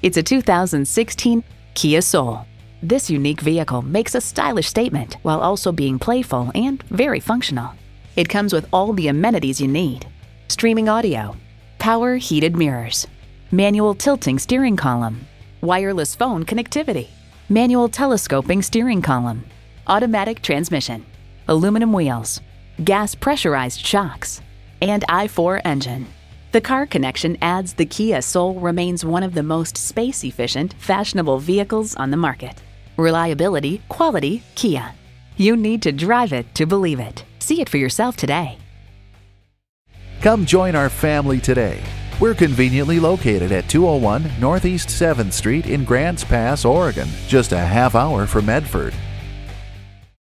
It's a 2016 Kia Soul. This unique vehicle makes a stylish statement while also being playful and very functional. It comes with all the amenities you need. Streaming audio, power heated mirrors, manual tilting steering column, wireless phone connectivity, manual telescoping steering column, automatic transmission, aluminum wheels, gas pressurized shocks, and i4 engine. The car connection adds the Kia Soul remains one of the most space efficient, fashionable vehicles on the market. Reliability, quality, Kia. You need to drive it to believe it. See it for yourself today. Come join our family today. We're conveniently located at 201 Northeast 7th Street in Grants Pass, Oregon, just a half hour from Medford.